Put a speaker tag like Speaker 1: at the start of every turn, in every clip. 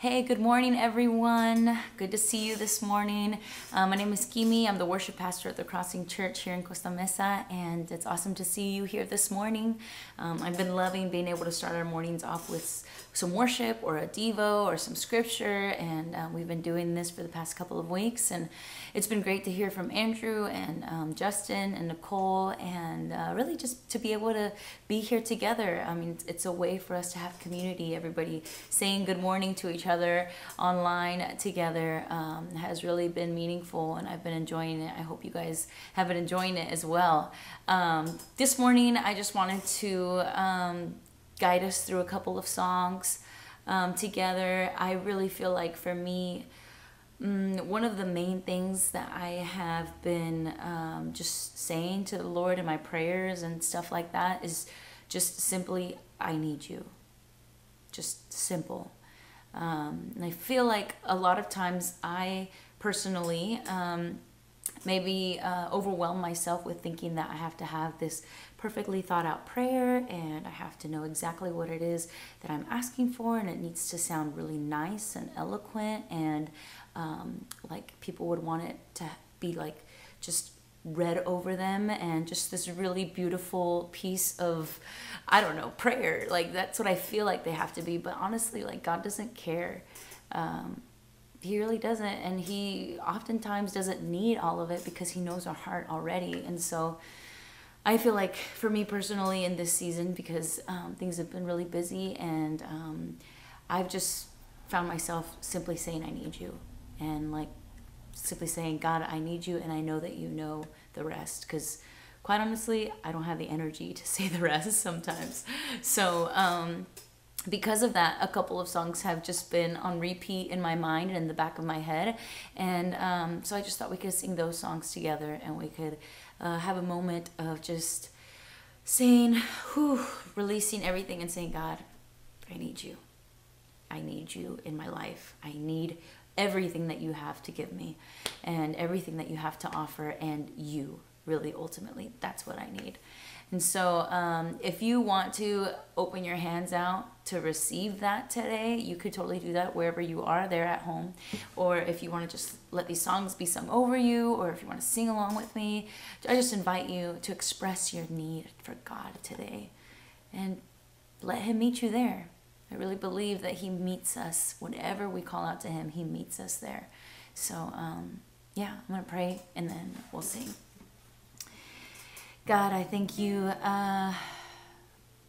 Speaker 1: Hey, good morning, everyone. Good to see you this morning. Um, my name is Quimi. I'm the worship pastor at the Crossing Church here in Costa Mesa, and it's awesome to see you here this morning. Um, I've been loving being able to start our mornings off with some worship or a Devo or some scripture, and um, we've been doing this for the past couple of weeks, and it's been great to hear from Andrew and um, Justin and Nicole, and uh, really just to be able to be here together. I mean, it's a way for us to have community, everybody saying good morning to each other online together um, has really been meaningful, and I've been enjoying it. I hope you guys have been enjoying it as well. Um, this morning, I just wanted to um, guide us through a couple of songs um, together. I really feel like for me, Mm, one of the main things that I have been um, just saying to the Lord in my prayers and stuff like that is just simply, I need you. Just simple. Um, and I feel like a lot of times I personally um, maybe uh, overwhelm myself with thinking that I have to have this perfectly thought out prayer and I have to know exactly what it is that I'm asking for and it needs to sound really nice and eloquent and um, like people would want it to be like just read over them and just this really beautiful piece of i don't know prayer. Like that's what i feel like they have to be. But honestly like god doesn't care. Um, he really doesn't. And he oftentimes doesn't need all of it because he knows our heart already. And so i feel like for me personally in this season because um, things have been really busy and um, i've just found myself simply saying i need you. And like simply saying, God, I need you, and I know that you know the rest. Because quite honestly, I don't have the energy to say the rest sometimes. So, um, because of that, a couple of songs have just been on repeat in my mind and in the back of my head. And um, so I just thought we could sing those songs together and we could uh, have a moment of just saying, whew, releasing everything and saying, God, I need you. I need you in my life. I need everything that you have to give me and everything that you have to offer and you really ultimately. That's what i need. And so um, if you want to open your hands out to receive that today you could totally do that wherever you are there at home. Or if you want to just let these songs be sung over you or if you want to sing along with me i just invite you to express your need for god today. And let him meet you there I really believe that He meets us whenever we call out to Him. He meets us there. So um, yeah, I'm gonna pray and then we'll sing. God, I thank you uh,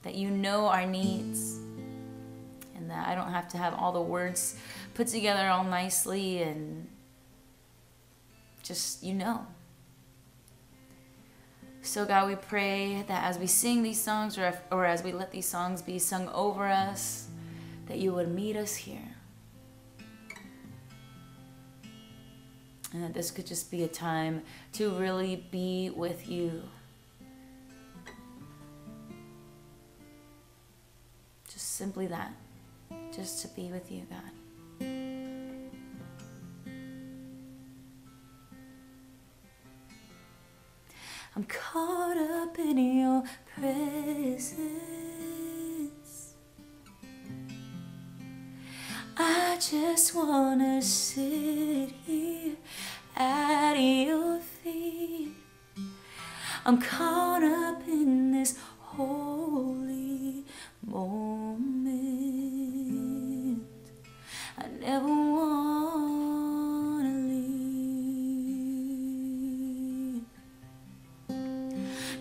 Speaker 1: that you know our needs and that I don't have to have all the words put together all nicely and just you know. So, God, we pray that as we sing these songs or, if, or as we let these songs be sung over us, that you would meet us here. And that this could just be a time to really be with you. Just simply that. Just to be with you, God. I'm caught up in your. Just wanna sit here at your feet. I'm caught up in this holy moment. I never wanna leave.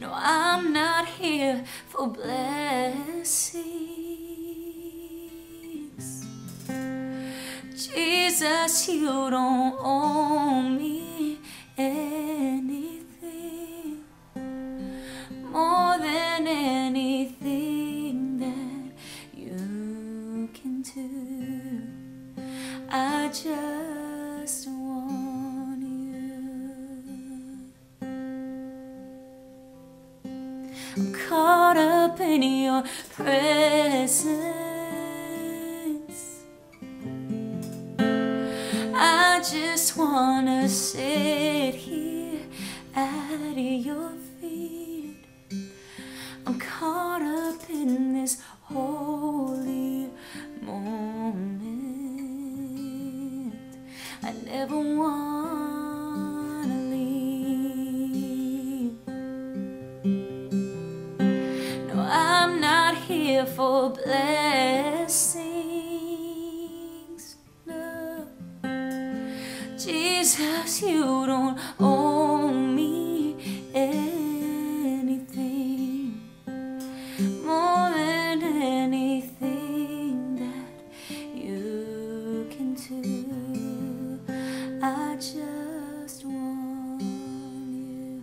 Speaker 1: No, I'm not here for blessing. Jesus, you don't owe me anything more than anything that you can do. I just want you. I'm caught up in your presence. Wanna sit here at your feet. I'm caught up in this holy moment. I never wanna leave. No, I'm not here for blessings. Jesus, you don't owe me anything more than anything that you can do. I just want you.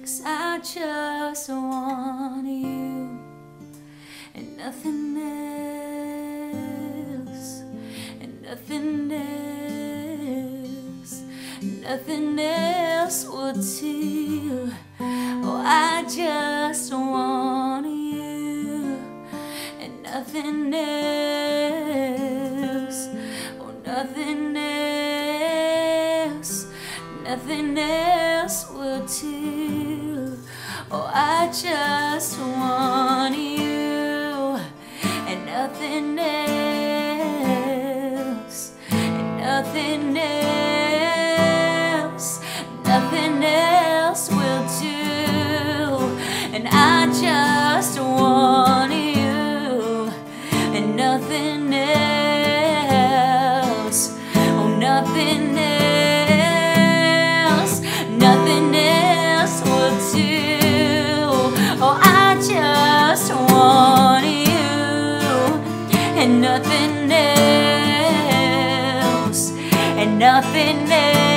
Speaker 1: Cause I just want you and nothing else, nothing else, nothing else will do. Oh, I just want you and nothing else, oh, nothing else, nothing else And I just want you and nothing else, oh, nothing else, nothing else will do. Oh, I just want you and nothing else, and nothing else,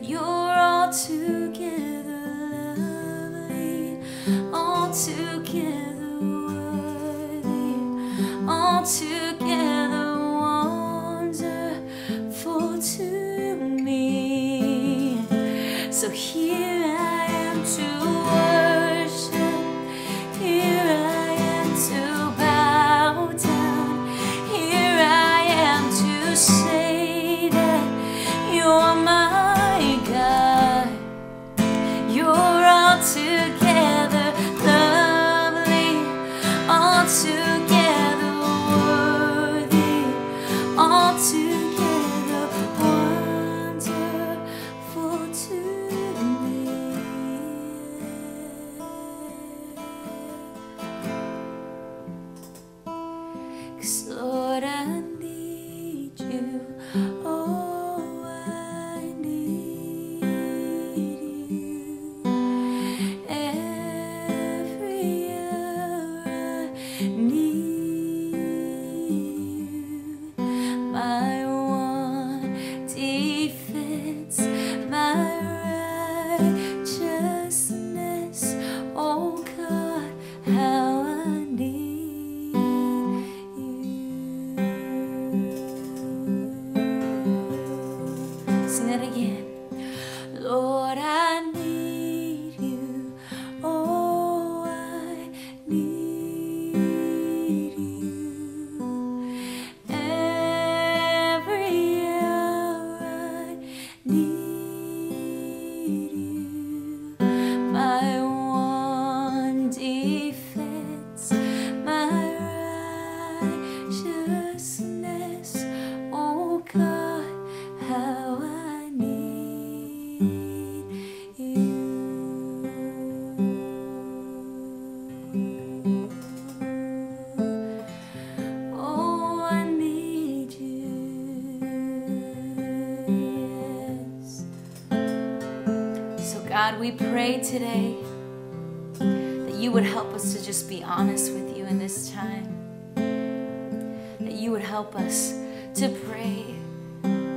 Speaker 1: You're altogether lovely, altogether worthy, altogether righteousness. Oh God, how I need you. Oh, I need you. Yes. So God, we pray today that you would help us to just be honest with you in this time. You would help us to pray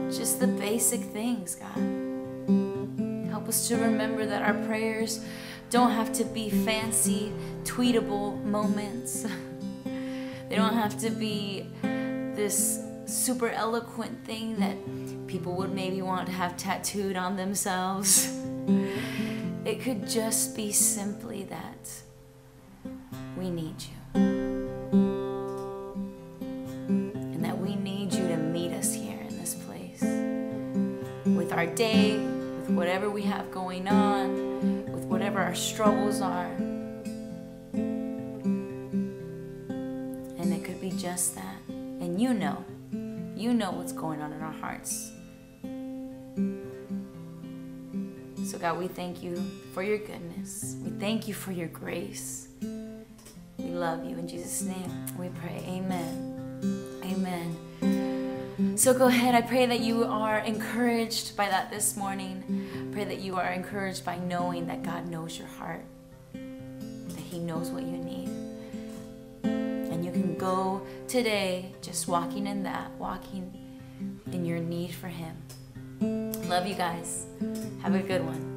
Speaker 1: just the basic things, God. Help us to remember that our prayers don't have to be fancy, tweetable moments. they don't have to be this super eloquent thing that people would maybe want to have tattooed on themselves. It could just be simply that we need you. Day, with whatever we have going on, with whatever our struggles are. And it could be just that. And you know, you know what's going on in our hearts. So, God, we thank you for your goodness. We thank you for your grace. We love you. In Jesus' name, we pray. Amen. Amen. So go ahead. I pray that you are encouraged by that this morning. Pray that you are encouraged by knowing that God knows your heart, that He knows what you need. And you can go today just walking in that, walking in your need for Him. Love you guys. Have a good one.